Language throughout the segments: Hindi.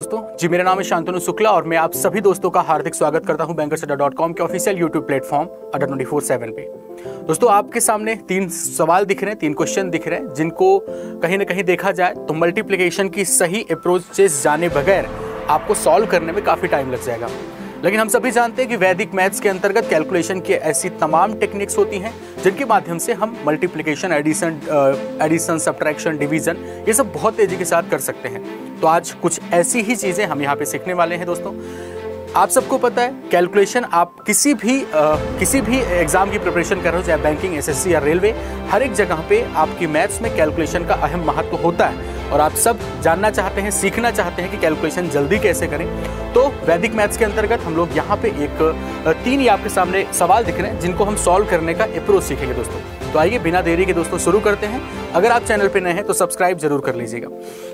दोस्तों, जी मेरा नाम है शांतनु शुक्ला और मैं आप सभी दोस्तों का हार्दिक स्वागत करता हूँ बैंकर्स अड्डा डॉट कॉम के official YouTube platform Adda twenty four seven पे। दोस्तों, आपके सामने तीन सवाल दिख रहे हैं, तीन क्वेश्चन दिख रहे हैं, जिनको कहीं ना कहीं देखा जाए तो मल्टीप्लीकेशन की सही अप्रोचेस जाने बगैर आपको सॉल्व करने में काफ़ी टाइम लग जाएगा। लेकिन हम सभी जानते हैं कि वैदिक मैथ्स के अंतर्गत कैलकुलेशन की ऐसी तमाम टेक्निक्स होती हैं जिनके माध्यम से हम multiplication addition addition subtraction division ये सब बहुत तेज़ी के साथ कर सकते हैं। तो आज कुछ ऐसी ही चीज़ें हम यहाँ पे सीखने वाले हैं दोस्तों। आप सबको पता है कैलकुलेशन आप किसी भी आ, किसी भी एग्ज़ाम की प्रिपरेशन कर रहे हो चाहे बैंकिंग एसएससी या रेलवे हर एक जगह पे आपकी मैथ्स में कैलकुलेशन का अहम महत्व होता है। और आप सब जानना चाहते हैं, सीखना चाहते हैं कि कैलकुलेशन जल्दी कैसे करें तो वैदिक मैथ्स के अंतर्गत हम लोग यहाँ पे एक तीन ही आपके सामने सवाल दिख रहे हैं, जिनको हम सॉल्व करने का अप्रोच सीखेंगे दोस्तों। तो आइए बिना देरी के दोस्तों शुरू करते हैं। अगर आप चैनल पर नए हैं तो सब्सक्राइब ज़रूर कर लीजिएगा।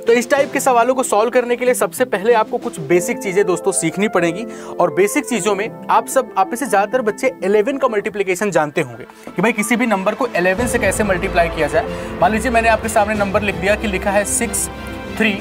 तो इस टाइप के सवालों को सॉल्व करने के लिए सबसे पहले आपको कुछ बेसिक चीज़ें दोस्तों सीखनी पड़ेगी। और बेसिक चीज़ों में आप सब, आप में से ज़्यादातर बच्चे 11 का मल्टीप्लीकेशन जानते होंगे कि भाई किसी भी नंबर को 11 से कैसे मल्टीप्लाई किया जाए। मान लीजिए मैंने आपके सामने नंबर लिख दिया कि लिखा है सिक्स थ्री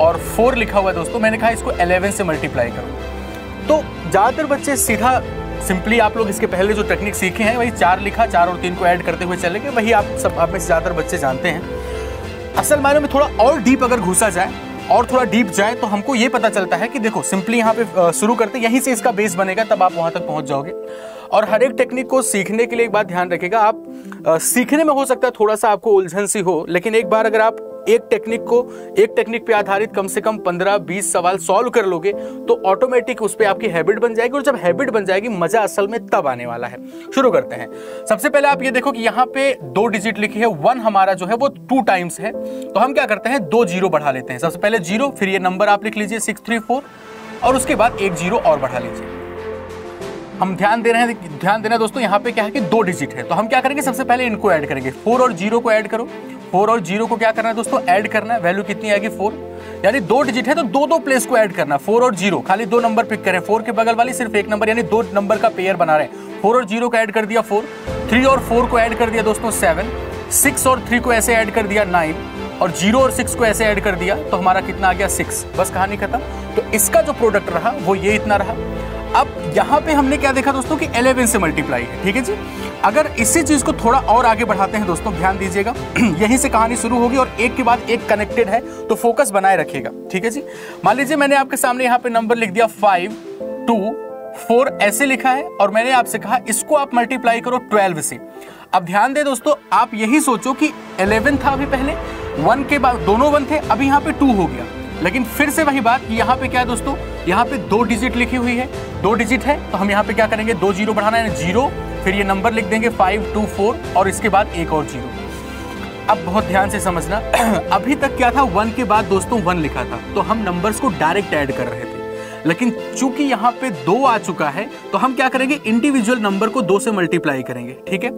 और फोर लिखा हुआ है दोस्तों। मैंने कहा इसको 11 से मल्टीप्लाई करो। तो ज़्यादातर बच्चे सीधा सिंपली आप लोग इसके पहले जो टेक्निक सीखे हैं वही चार लिखा चार और तीन को ऐड करते हुए चलेंगे। वही आप सब आप में से ज़्यादातर बच्चे जानते हैं। असल मायने में थोड़ा और डीप अगर घुसा जाए और थोड़ा डीप जाए तो हमको ये पता चलता है कि देखो सिंपली यहाँ पे शुरू करते यहीं से इसका बेस बनेगा तब आप वहाँ तक पहुँच जाओगे। और हर एक टेक्निक को सीखने के लिए एक बात ध्यान रखेगा आप आ, सीखने में हो सकता है थोड़ा सा आपको उलझन सी हो लेकिन एक बार अगर आप एक टेक्निक को, एक टेक्निक पे आधारित कम से कम 15-20 सवाल सॉल्व कर लोगे तो ऑटोमेटिक उस पर आपकी हैबिट बन जाएगी और जब हैबिट बन जाएगी, मज़ा असल में तब आने वाला है। शुरू करते हैं। सबसे पहले आप ये देखो कि यहाँ पे दो डिजिट लिखी है वन हमारा जो है वो टू टाइम्स है। तो हम क्या करते हैं, दो ज़ीरो बढ़ा लेते हैं। सबसे पहले ज़ीरो, फिर ये नंबर आप लिख लीजिए सिक्स और उसके बाद एक ज़ीरो और बढ़ा लीजिए। हम ध्यान दे रहे हैं, ध्यान देना दोस्तों, यहाँ पे क्या है कि दो डिजिट है। तो हम क्या करेंगे, सबसे पहले इनको ऐड करेंगे। फोर और ज़ीरो को ऐड करो। फोर और ज़ीरो को क्या करना है दोस्तों? ऐड करना है। वैल्यू कितनी आएगी? फोर यानी दो डिजिट है तो दो दो प्लेस को ऐड करना। फोर और ज़ीरो। खाली दो नंबर पिक करें। फोर के बगल वाली सिर्फ़ एक नंबर यानी दो नंबर का पेयर बना रहे हैं। फोर और ज़ीरो को ऐड कर दिया फोर थ्री और फोर को ऐड कर दिया दोस्तों सेवन सिक्स और थ्री को ऐसे ऐड कर दिया नाइन और ज़ीरो और सिक्स को ऐसे ऐड कर दिया तो हमारा कितना आ गया सिक्स बस कहानी खत्म। तो इसका जो प्रोडक्ट रहा, वो ये इतना रहा। अब यहाँ पे हमने क्या देखा दोस्तों कि 11 से मल्टीप्लाई है, ठीक है जी? अगर इसी चीज़ को थोड़ा और आगे बढ़ाते हैं दोस्तों, ध्यान दीजिएगा। यहीं से कहानी शुरू होगी और एक के बाद एक कनेक्टेड है तो फोकस बनाए रखिएगा, ठीक है जी? मान लीजिए मैंने आपके सामने यहाँ पे नंबर लिख दिया फाइव टू फोर ऐसे लिखा है और मैंने आपसे कहा, इसको आप मल्टीप्लाई करो ट्वेल्व से। अब ध्यान दे दोस्तों, आप यही सोचो कि इलेवन था अभी पहले वन के बाद दोनों वन थे, अभी यहाँ पे टू हो गया। लेकिन फिर से वही बात, यहाँ पे क्या है दोस्तों? यहाँ पे दो डिजिट लिखी हुई है। दो डिजिट है तो हम यहाँ पे क्या करेंगे? दो ज़ीरो बढ़ाना है ज़ीरो, फिर ये नंबर लिख देंगे फाइव टू फोर और इसके बाद एक और ज़ीरो। अब बहुत ध्यान से समझना। अभी तक क्या था? वन के बाद दोस्तों वन लिखा था तो हम नंबर्स को डायरेक्ट ऐड कर रहे थे। लेकिन चूँकि यहाँ पे दो आ चुका है तो हम क्या करेंगे? इंडिविजुअल नंबर को दो से मल्टीप्लाई करेंगे, ठीक है?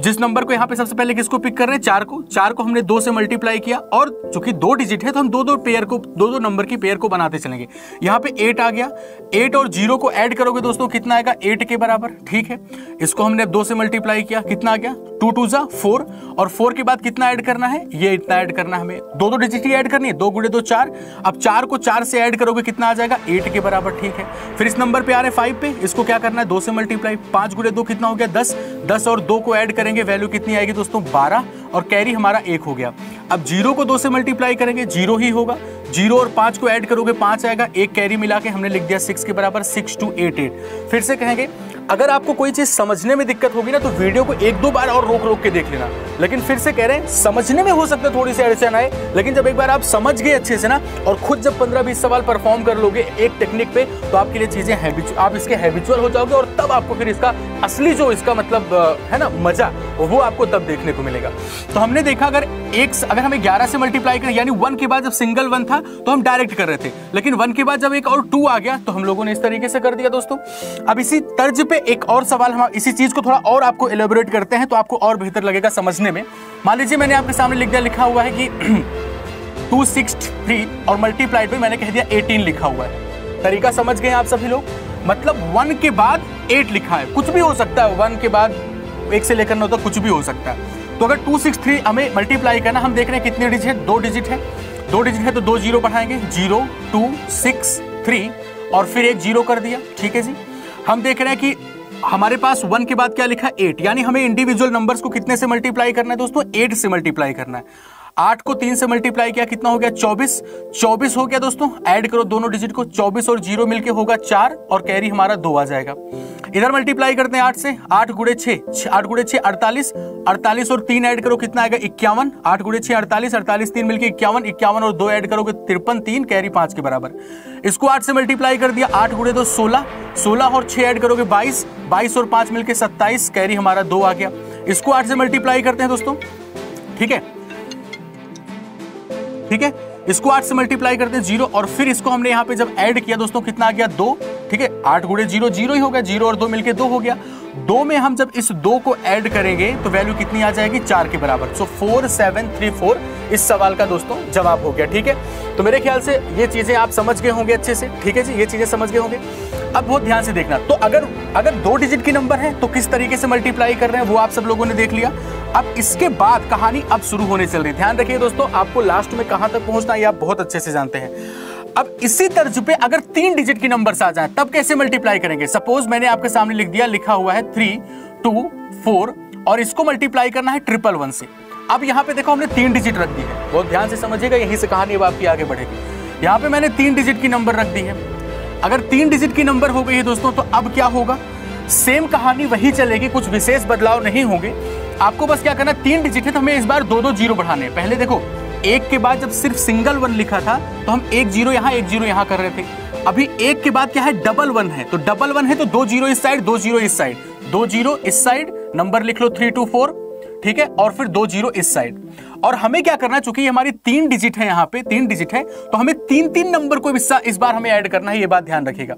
जिस नंबर को यहाँ पे सबसे पहले किसको पिक कर रहे हैं? चार को। चार को हमने दो से मल्टीप्लाई किया और चूँकि दो डिजिट है तो हम दो दो पेयर को दो दो नंबर की पेयर को बनाते चलेंगे। यहाँ पे एट आ गया। एट और ज़ीरो को ऐड करोगे दोस्तों, कितना आएगा? एट के बराबर। ठीक है। इसको हमने दो से मल्टीप्लाई किया। कितना आ गया? टू टू जा फोर और फोर के बाद कितना ऐड करना है? ये इतना ऐड करना हमें। दो दो डिजिट ही ऐड करनी है। दो गुड़े दो चार। अब चार को चार से ऐड करोगे, कितना आ जाएगा? एट के बराबर। ठीक है। फिर इस नंबर पे आ रहे फाइव पे। इसको क्या करना है? दो से मल्टीप्लाई पाँच गुड़े दो कितना हो गया? दस। दस और दो को ऐड करेंगे वैल्यू कितनी आएगी दोस्तों? बारह, और कैरी हमारा एक हो गया। अब ज़ीरो को दो से मल्टीप्लाई करेंगे, ज़ीरो ही होगा। ज़ीरो और पाँच को ऐड करोगे, पाँच आएगा। एक कैरी मिला के हमने लिख दिया सिक्स के बराबर सिक्स टू एट एट फिर से कहेंगे अगर आपको कोई चीज़ समझने में दिक्कत होगी ना तो वीडियो को एक दो बार और रोक रोक के देख लेना। लेकिन फिर से कह रहे हैं, समझने में हो सकता है थोड़ी सी अड़चन आए, लेकिन जब एक बार आप समझ गए अच्छे से ना, और खुद जब पंद्रह बीस सवाल परफॉर्म कर लोगे एक टेक्निक पे तो आपके लिए चीज़ें आप इसके हैबिचुअल हो जाओगे और तब आपको फिर इसका असली जो इसका मतलब है ना, मज़ा वो आपको तब देखने को मिलेगा। तो हमने देखा अगर एक अगर हमें ग्यारह से मल्टीप्लाई करें, यानी वन के बाद जब सिंगल वन था तो हम डायरेक्ट कर रहे थे। लेकिन वन के बाद जब एक और टू आ गया तो हम लोगों ने इस तरीके से कर दिया दोस्तों। अब इसी तर्ज पे एक और सवाल हम इसी चीज़ को थोड़ा और आपको एलोबरेट करते हैं तो आपको और बेहतर लगेगा समझने में। मान लीजिए मैंने आपके सामने लिख दिया, लिखा हुआ है कि टू सिक्स थ्री और मल्टीप्लाइड पे मैंने कह दिया एटीन लिखा हुआ है। तरीका समझ गए आप सभी लोग? मतलब वन के बाद एट लिखा है। कुछ भी हो सकता है वन के बाद एक से लेकर नौ तक कुछ भी हो सकता है। तो अगर टू सिक्स थ्री हमें मल्टीप्लाई करना, हम देख रहे हैं कितने डिजिट है? दो डिजिट है। दो डिजिट है तो दो ज़ीरो बढ़ाएँगे। ज़ीरो टू सिक्स थ्री और फिर एक ज़ीरो कर दिया। ठीक है जी? हम देख रहे हैं कि हमारे पास वन के बाद क्या लिखा? एट यानी हमें इंडिविजुअल नंबर्स को कितने से मल्टीप्लाई करना है दोस्तों? एट से मल्टीप्लाई करना है। आठ को तीन से मल्टीप्लाई किया कितना हो गया? चौबीस। चौबीस हो गया दोस्तों? ऐड करो दोनों डिजिट को। चौबीस और ज़ीरो मिलके होगा चार और कैरी हमारा दो आ जाएगा। इधर मल्टीप्लाई करते हैं आठ से, आठ गुड़े छह आठ गुड़े छह, अड़तालीस अड़तालीस और तीन ऐड करो कितना आएगा? इक्यावन, आठ गुड़े छह, अड़तालीस अड़तालीस, तीन मिलकर इक्यावन इक्यावन और दो ऐड करोगे तिरपन, तीन कैरी पाँच के बराबर। इसको आठ से मल्टीप्लाई कर दिया, आठ गुड़े दो सोलह सोलह और छह ऐड करोगे बाईस बाईस और पाँच मिलकर सत्ताईस कैरी हमारा दो आ गया। इसको आठ से मल्टीप्लाई करते हैं दोस्तों, ठीक है? ठीक है? इसको आठ से मल्टीप्लाई करते हैं ज़ीरो और फिर इसको हमने यहाँ पे जब ऐड किया दोस्तों, कितना आ गया? दो। ठीक है? आठ गुड़े ज़ीरो ज़ीरो ही हो गया। ज़ीरो और दो मिलके दो हो गया। दो में हम जब इस दो को ऐड करेंगे तो वैल्यू कितनी आ जाएगी? चार के बराबर। So four seven three four इस सवाल का दोस्तों, जवाब हो गया। ठीक है? तो मेरे ख्याल से ये चीज़ें आप समझ गए होंगे अच्छे से। ठीक है जी? ये चीज़ें समझ गए होंगे। अब बहुत ध्यान से देखना। तो अगर अगर दो डिजिट की नंबर है तो किस तरीके से मल्टीप्लाई कर रहे हैं, वो आप सब लोगों ने देख लिया। अब इसके बाद कहानी अब शुरू होने चल रही है। ध्यान रखिए दोस्तों, आपको लास्ट में कहाँ तक पहुँचना ये आप बहुत अच्छे से जानते हैं। अब इसी तर्ज पे अगर तीन डिजिट की नंबर आ जाए, तब कैसे मल्टीप्लाई करेंगे? सपोज़ मैंने आपके सामने लिख दिया, लिखा हुआ है थ्री टू फोर और इसको मल्टीप्लाई करना है ट्रिपल वन से। अब यहाँ पे देखो, हमने तीन डिजिट रख दी है। बहुत ध्यान से समझिएगा, यहीं से कहानी अब आपकी आगे बढ़ेगी। यहाँ पे मैंने तीन डिजिट की नंबर रख दी है। अगर तीन डिजिट की नंबर हो गई है दोस्तों तो अब क्या होगा? सेम कहानी वही चलेगी, कुछ विशेष बदलाव नहीं होंगे। आपको बस क्या करना तीन डिजिट है तो हमें इस बार दो दो ज़ीरो बढ़ाने पहले देखो, एक के बाद जब सिर्फ़ सिंगल वन लिखा था तो हम एक ज़ीरो यहाँ, एक ज़ीरो यहाँ कर रहे थे। अभी एक के बाद क्या है डबल वन है। तो डबल वन है तो दो ज़ीरो इस साइड दो ज़ीरो इस साइड दो ज़ीरो इस साइड नंबर लिख लो थ्री टू फोर ठीक है? और फिर दो ज़ीरो इस साइड और हमें क्या करना है, चूँकि हमारी तीन डिजिट है यहाँ पे, तीन डिजिट है तो हमें तीन तीन नंबर को हिस्सा इस बार हमें ऐड करना है, ये बात ध्यान रखिएगा।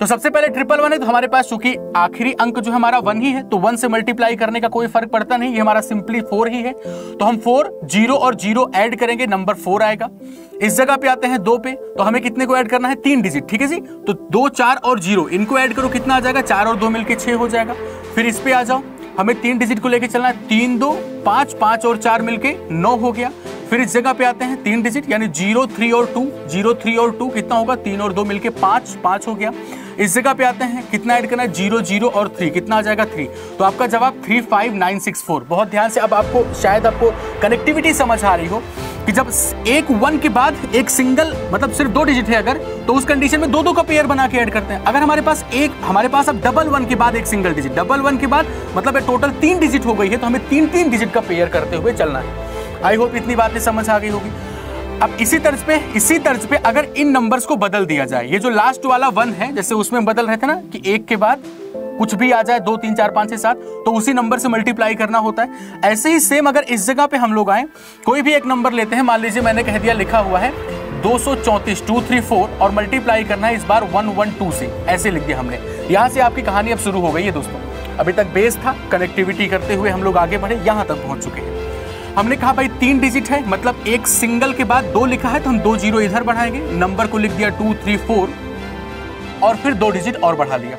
तो सबसे पहले ट्रिपल वन है तो हमारे पास चूँकि आखिरी अंक जो हमारा वन ही है तो वन से मल्टीप्लाई करने का कोई फ़र्क पड़ता नहीं, ये हमारा सिंपली फोर ही है। तो हम फोर ज़ीरो और ज़ीरो ऐड करेंगे नंबर फोर आएगा। इस जगह पे आते हैं दो पे तो हमें कितने को ऐड करना है, तीन डिजिट ठीक है जी? तो दो, चार और ज़ीरो इनको ऐड करो, कितना आ जाएगा? चार और दो मिलकर छह हो जाएगा। फिर इस पे आ जाओ। हमें तीन डिजिट को लेकर चलना है। तीन दो, पाँच पाँच और चार मिलके नौ हो गया। फिर इस जगह पे आते हैं तीन डिजिट यानी ज़ीरो थ्री और टू ज़ीरो थ्री और टू कितना होगा? तीन और दो मिलके पाँच पाँच हो गया। इस जगह पे आते हैं, कितना ऐड करना है? ज़ीरो ज़ीरो और थ्री कितना आ जाएगा? थ्री तो आपका जवाब three five nine six four बहुत ध्यान से अब आपको, शायद आपको कनेक्टिविटी समझ आ रही हो कि जब एक वन के बाद एक सिंगल मतलब सिर्फ़ दो डिजिट है अगर तो उस कंडीशन में दो दो का पेयर बना के ऐड करते हैं। अगर हमारे पास एक, हमारे पास अब डबल वन के बाद एक सिंगल डिजिट डबल वन के बाद मतलब टोटल तीन डिजिट हो गई है तो हमें तीन तीन डिजिट का पेयर करते हुए चलना है। आई होप इतनी बातें समझ आ गई होगी। अब इसी तर्ज पे, इसी तर्ज पे अगर इन नंबर्स को बदल दिया जाए, ये जो लास्ट वाला वन है, जैसे उसमें बदल रहे थे ना, कि एक के बाद कुछ भी आ जाए, दो, तीन, चार, पाँच, छह, सात तो उसी नंबर से मल्टीप्लाई करना होता है। ऐसे ही सेम अगर इस जगह पे हम लोग आए, कोई भी एक नंबर लेते हैं, मान लीजिए मैंने कह दिया, लिखा हुआ है, दो सौ चौंतीस टू थ्री फोर और मल्टीप्लाई करना है इस बार वन वन टू से। ऐसे लिख दिया हमने। यहाँ से आपकी कहानी अब शुरू हो गई है दोस्तों। अभी तक बेस था कनेक्टिविटी करते हुए हम लोग आगे बढ़े, यहाँ तक पहुँच चुके हैं। हमने कहा, भाई, तीन डिजिट है मतलब एक सिंगल के बाद दो लिखा है तो हम दो ज़ीरो इधर बढ़ाएँगे। नंबर को लिख दिया टू थ्री फोर और फिर दो डिजिट और बढ़ा लिया।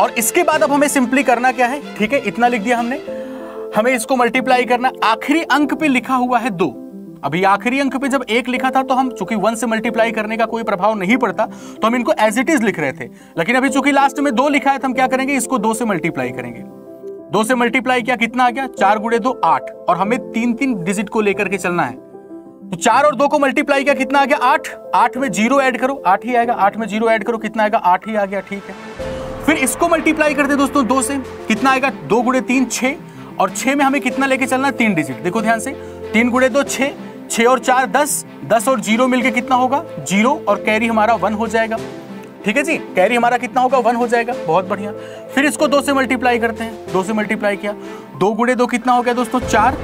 और इसके बाद अब हमें सिंपली करना क्या है? ठीक है, इतना लिख दिया हमने। हमें इसको मल्टीप्लाई करना। आखिरी अंक पे लिखा हुआ है दो। अभी आखिरी अंक पे जब एक लिखा था तो हम चूँकि वन से मल्टीप्लाई करने का कोई प्रभाव नहीं पड़ता तो हम इनको एज इट इज़ लिख रहे थे। लेकिन अभी चूँकि लास्ट में दो लिखा है तो हम क्या करेंगे? इसको दो से मल्टीप्लाई करेंगे। दो से मल्टीप्लाई किया, कितना आ गया? चार गुड़े दो, आठ। और हमें तीन तीन डिजिट को लेकर के चलना है। तो चार और दो को मल्टीप्लाई किया, कितना आ गया? आठ। आठ में ज़ीरो ऐड करो। आठ ही आएगा। आठ में ज़ीरो ऐड करो। कितना आएगा? आठ ही आ गया। ठीक है। फिर इसको मल्टीप्लाई करते दोस्तों, दो से। कितना आएगा? दो गुड़े तीन, छह। और छह में हमें कितना लेके चलना है? तीन डिजिट देखो ध्यान से। तीन गुड़े दो, छह। छह और चार, दस। दस और ज़ीरो मिलके कितना होगा? ज़ीरो और कैरी हमारा वन हो जाएगा। ठीक है जी? कैरी हमारा कितना होगा? वन हो जाएगा। बहुत बढ़िया। फिर इसको दो से मल्टीप्लाई करते हैं। दो से मल्टीप्लाई किया। दो गुड़े दो कितना हो गया दोस्तों? चार।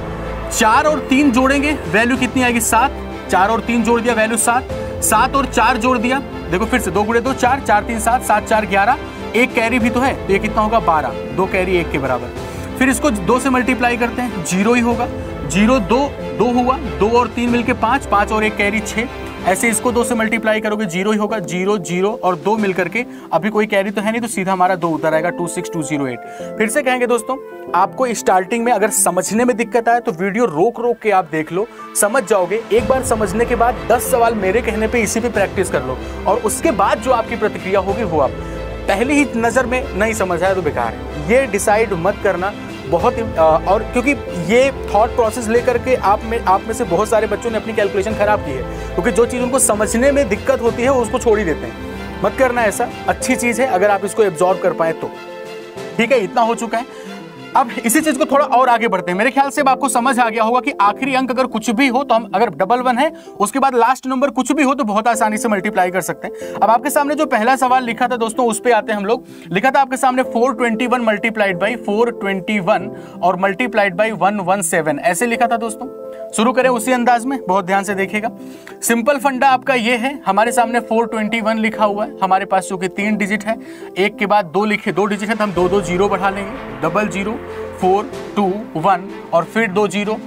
चार और तीन जोड़ेंगे। वैल्यू कितनी आएगी? सात। चार और तीन जोड़ दिया वैल्यू सात। सात और चार जोड़ दिया। देखो फिर से, दो गुड़े दो, चार। चार, तीन, सात सात, चार, ग्यारह। एक कैरी भी तो है तो ये कितना होगा? बारह। दो कैरी एक के बराबर। फिर इसको दो से मल्टीप्लाई करते हैं। ज़ीरो ही होगा। ज़ीरो, दो दो हुआ। दो और तीन मिलके पाँच। पाँच और एक कैरी छह ऐसे इसको दो से मल्टीप्लाई करोगे ज़ीरो ही होगा ज़ीरो ज़ीरो और दो मिलकर के, अभी कोई कैरी तो है नहीं तो सीधा हमारा दो उतर आएगा two six two zero eight फिर से कहेंगे दोस्तों, आपको स्टार्टिंग में अगर समझने में दिक्कत आए तो वीडियो रोक रोक के आप देख लो, समझ जाओगे। एक बार समझने के बाद दस सवाल मेरे कहने पर इसी पे प्रैक्टिस कर लो, और उसके बाद जो आपकी प्रतिक्रिया होगी, वो आप, पहली ही नज़र में नहीं समझ आया तो बेकार है। ये डिसाइड मत करना बहुत और क्योंकि ये थॉट प्रोसेस लेकर के आप में आप में से बहुत सारे बच्चों ने अपनी कैलकुलेशन खराब की है। क्योंकि जो चीज़ उनको समझने में दिक्कत होती है, वो उसको छोड़ ही देते हैं। मत करना ऐसा। अच्छी चीज़ है, अगर आप इसको एब्जॉर्व कर पाए तो। ठीक है, इतना हो चुका है। अब इसी चीज़ को थोड़ा और आगे बढ़ते हैं। मेरे ख्याल से आपको समझ आ गया होगा कि आखिरी अंक अगर कुछ भी हो तो हम, अगर डबल वन है, उसके बाद लास्ट नंबर कुछ भी हो तो बहुत आसानी से मल्टीप्लाई कर सकते हैं। अब आपके सामने जो पहला सवाल लिखा था दोस्तों, उस पर आते हैं हम लोग। लिखा था आपके सामने four twenty one multiplied by four twenty one और multiplied by one one seven ऐसे लिखा था दोस्तों। शुरू करें उसी अंदाज में, बहुत ध्यान से देखेगा सिंपल फंडा आपका ये है, हमारे सामने 421 लिखा हुआ है, हमारे पास जो कि तीन डिजिट है, एक के बाद दो लिखे, दो डिजिट है तो हम दो दो ज़ीरो बढ़ा लेंगे double zero four two one और फिर दो ज़ीरो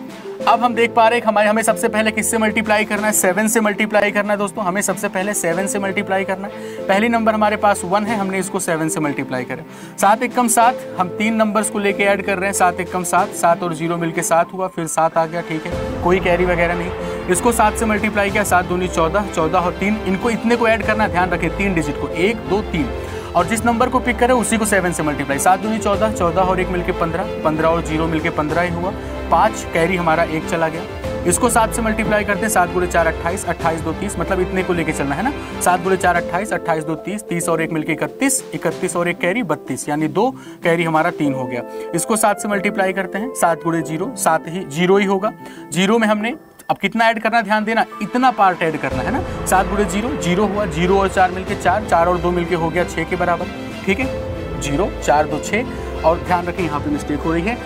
अब हम देख पा रहे हैं हमारे हमें सबसे पहले किससे मल्टीप्लाई करना है? सेवन से मल्टीप्लाई करना है, दोस्तों। हमें सबसे पहले सेवन से मल्टीप्लाई करना है। पहली नंबर हमारे पास वन है, हमने इसको सेवन से मल्टीप्लाई करें। सात एक कम सात, हम तीन नंबर्स को लेके ऐड कर रहे हैं। सात एक कम सात सात और ज़ीरो मिलके सात हुआ, फिर सात आ गया, ठीक है? कोई कैरी वगैरह नहीं। इसको सात से मल्टीप्लाई किया, सात दूनी चौदह चौदह और तीन। इनको इतने को ऐड करना ध्यान रखें, तीन डिजिट को। एक, दो, तीन। और जिस नंबर को पिक करें, उसी को सेवन से मल्टीप्लाई सात दूनी चौदह चौदह और एक मिलके पंद्रह पंद्रह और ज़ीरो मिलके पंद्रह ही हुआ. पाँच कैरी हमारा एक चला गया. इसको सात से मल्टीप्लाई करते हैं, सात गुड़े चार, अट्ठाईस अट्ठाईस दो तीस मतलब इतने को लेके चलना, है ना? सात गुड़े चार, अट्ठाईस अट्ठाईस दो तीस तीस और एक मिलके इकतीस इकतीस और एक कैरी बत्तीस, यानी दो कैरी हमारा तीन हो गया. इसको सात से मल्टीप्लाई करते हैं, सात गुड़े ज़ीरो, सात ही, ज़ीरो ही होगा. ज़ीरो में हमने अब कितना ऐड करना ध्यान देना, इतना पार्ट ऐड करना है ना? सात बुढ़े ज़ीरो ज़ीरो हुआ, ज़ीरो और चार मिलके चार चार और दो मिलके हो गया छः के बराबर, ठीक है? ज़ीरो, चार दो छः और ध्यान रखें यहाँ पे मिस्टेक हो रही है।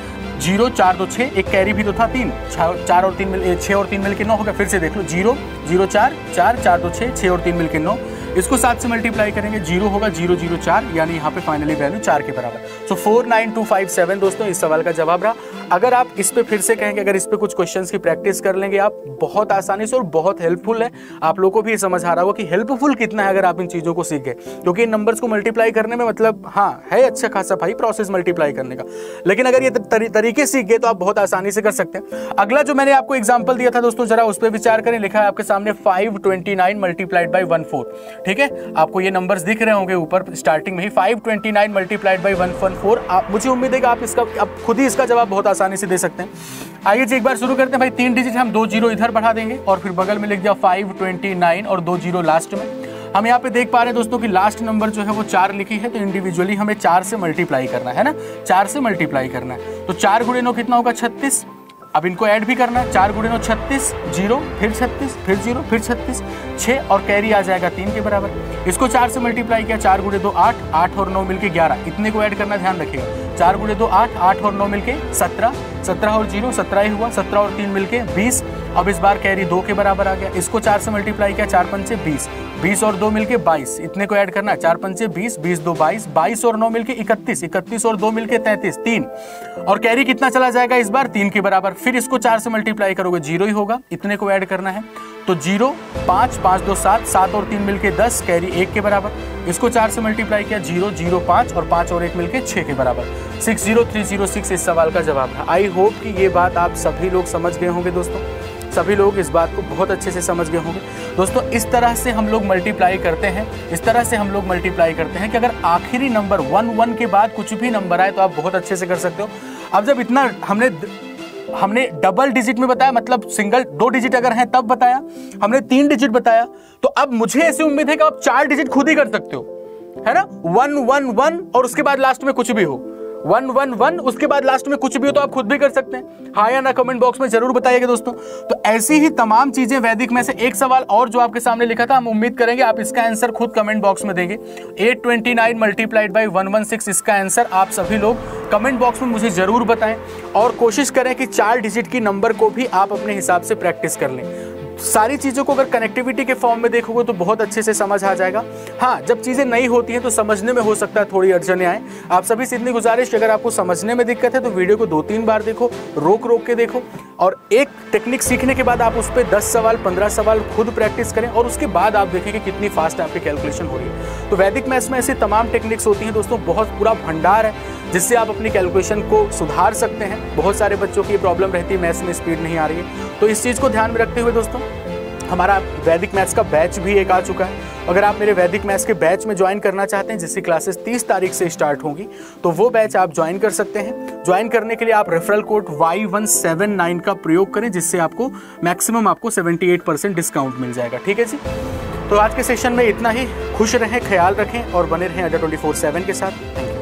ज़ीरो, चार दो छः एक कैरी भी तो था तीन चार और तीन मिल छः और तीन मिल के नौ हो गया, फिर से देख लो, ज़ीरो ज़ीरो चार चार चार दो छः छः और तीन मिल के नौ, इसको सात से मल्टीप्लाई करेंगे, ज़ीरो होगा, ज़ीरो ज़ीरो चार, यानी यहाँ पे फाइनली वैल्यू चार के बराबर। So four nine two five seven दोस्तों, इस सवाल का जवाब रहा। अगर आप इस पर फिर से कहेंगे अगर इस पर कुछ क्वेश्चन की प्रैक्टिस कर लेंगे आप बहुत आसानी से और बहुत हेल्पफुल है। आप लोगों को भी समझ आ रहा होगा कि हेल्पफुल कितना है अगर आप इन चीज़ों को सीख। क्योंकि इन नंबर्स को मल्टीप्लाई करने में मतलब हाँ है अच्छा खासा भाई प्रोसेस मल्टीप्लाई करने का। लेकिन अगर ये तरी, तरीके सीख गए तो आप बहुत आसानी से कर सकते हैं। अगला जो मैंने आपको एग्ज़ाम्पल दिया था दोस्तों जरा उस पर विचार करें लिखा है आपके सामने five twenty nine multiplied by one four ठीक है? आपको ये नंबर्स दिख रहे होंगे ऊपर स्टार्टिंग में ही five twenty nine multiplied by one one four मुझे उम्मीद है कि आप इसका आप खुद ही इसका जवाब बहुत आसानी से दे सकते हैं। आइए जी, एक बार शुरू करते हैं। भाई, तीन डिजिट हम दो ज़ीरो इधर बढ़ा देंगे और फिर बगल में लिख दिया फाइव ट्वेंटी नाइन और दो ज़ीरो लास्ट में। हम यहाँ पे देख पा रहे हैं दोस्तों कि लास्ट नंबर जो है वो चार लिखी है तो इंडिविजुअली हमें चार से मल्टीप्लाई करना है ना? चार से मल्टीप्लाई करना है। तो चार गुड़े नौ कितना होगा? छत्तीस। अब इनको ऐड भी करना है। चार गुड़े नौ, छत्तीस, ज़ीरो, फिर छत्तीस, फिर ज़ीरो, फिर छत्तीस। छः और कैरी आ जाएगा तीन के बराबर। इसको चार से मल्टीप्लाई किया, चार गुड़े दो आठ आठ और नौ मिलके ग्यारह। इतने को ऐड करना ध्यान रखिएगा। चार गुड़े दो आठ आठ और नौ मिलके सत्रह। सत्रह और ज़ीरो, सत्रह ही हुआ। सत्रह और तीन मिलके बीस। अब इस बार कैरी दो के बराबर आ गया। इसको चार से मल्टीप्लाई किया, चार पंचे बीस। बीस और दो मिलके बाईस। इतने को ऐड करना चार पंचे बीस बीस दो बाईस बाईस और नौ मिलके इकतीस। इकतीस और दो मिलके तैंतीस, तीन। और कैरी कितना चला जाएगा इस बार? तीन के बराबर। फिर इसको चार से मल्टीप्लाई करोगे, ज़ीरो ही होगा। इतने को ऐड करना है। तो ज़ीरो, पाँच पाँच, दो, सात सात और तीन मिलके दस कैरी एक के बराबर। इसको चार से मल्टीप्लाई किया, ज़ीरो ज़ीरो, पाँच और पाँच और एक मिलके छः के बराबर। Six zero three zero six इस सवाल का जवाब है आई होप कि ये बात आप सभी लोग समझ गए होंगे दोस्तों। सभी लोग इस बात को बहुत अच्छे से समझ गए होंगे। दोस्तों, इस तरह से हम लोग मल्टीप्लाई करते हैं। इस तरह से हम लोग मल्टीप्लाई करते हैं कि अगर आखिरी नंबर वन वन के बाद कुछ भी नंबर आए तो आप बहुत अच्छे से कर सकते हो। अब जब इतना हमने हमने डबल डिजिट में बताया मतलब सिंगल दो डिजिट अगर है, तब बताया। हमने तीन डिजिट बताया। तो अब मुझे ऐसी उम्मीद है कि आप चार डिजिट खुद ही कर सकते हो। है ना? वन वन वन और उसके बाद लास्ट में कुछ भी हो। वन वन वन, उसके बाद लास्ट में कुछ भी हो तो आप खुद भी कर सकते हैं। हाँ या ना कमेंट बॉक्स में ज़रूर बताइएगा दोस्तों। तो ऐसी ही तमाम चीज़ें वैदिक में से एक सवाल और जो आपके सामने लिखा था, हम उम्मीद करेंगे आप इसका आंसर खुद कमेंट बॉक्स में देंगे। Eight twenty nine multiplied by one one six इसका आंसर आप सभी लोग कमेंट बॉक्स में मुझे ज़रूर बताएँ। और कोशिश करें कि चार डिजिट की नंबर को भी आप अपने हिसाब से प्रैक्टिस कर लें। सारी चीज़ों को अगर कनेक्टिविटी के फॉर्म में देखोगे तो बहुत अच्छे से समझ आ जाएगा। हाँ जब चीज़ें नई होती हैं तो समझने में हो सकता है थोड़ी अड़चने आए। आप सभी से इतनी गुजारिश अगर आपको समझने में दिक्कत है तो वीडियो को दो तीन बार देखो रोक रोक के देखो। और एक टेक्निक सीखने के बाद आप उस पर दस सवाल, पंद्रह सवाल खुद प्रैक्टिस करें और उसके बाद आप देखें कि कितनी फास्ट आपकी कैलकुलेशन हो रही है। तो वैदिक मैथ्स में ऐसी तमाम टेक्निक्स होती हैं दोस्तों, बहुत पूरा भंडार है, जिससे आप अपनी कैलकुलेशन को सुधार सकते हैं। बहुत सारे बच्चों की प्रॉब्लम रहती है मैथ्स में स्पीड नहीं आ रही है। तो इस चीज़ को ध्यान में रखते हुए दोस्तों हमारा वैदिक मैथ्स का बैच भी एक आ चुका है। अगर आप मेरे वैदिक मैथ्स के बैच में ज्वाइन करना चाहते हैं जिसकी क्लासेस 30 तारीख से स्टार्ट होंगी तो वो बैच आप ज्वाइन कर सकते हैं। ज्वाइन करने के लिए आप रेफरल कोड Y179 का प्रयोग करें, जिससे आपको मैक्सिमम आपको 78 परसेंट डिस्काउंट मिल जाएगा। ठीक है जी? तो आज के सेशन में इतना ही। खुश रहें, ख्याल रखें और बने रहें अड्डा ट्वेंटी फोर सेवन के साथ। Thank you